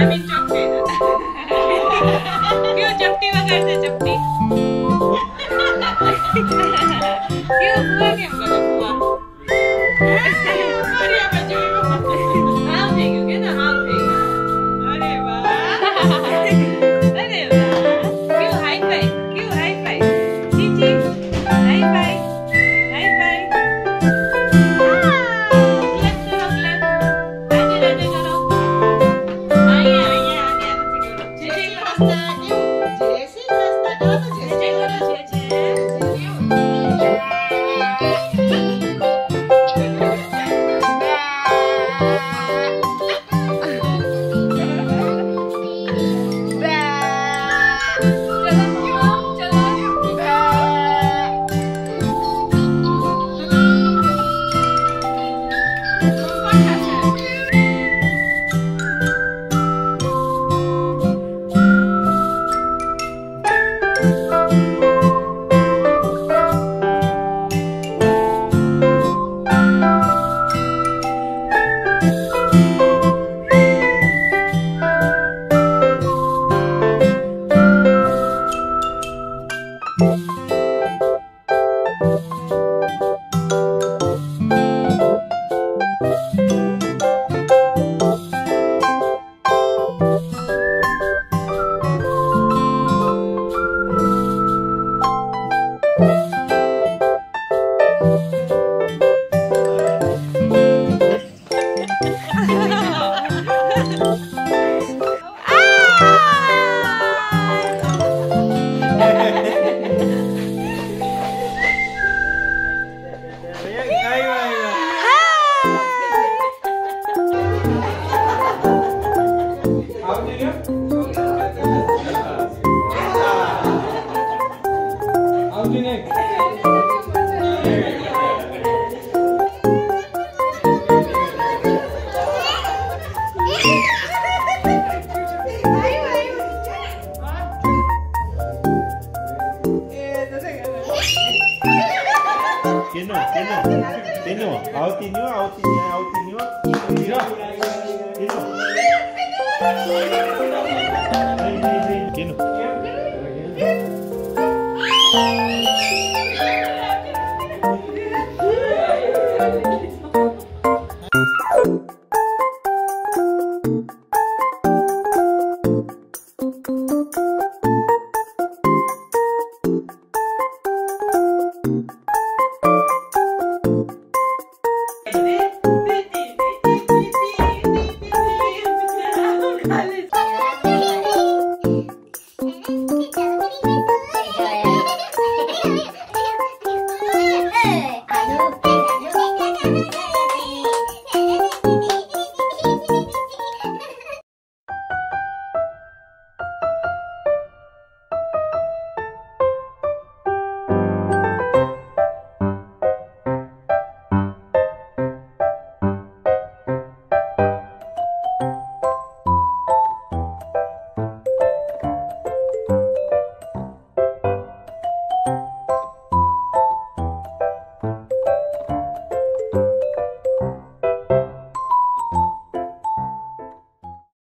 I'm in क्यों क्यों? 奥迪你说奥迪你还奥迪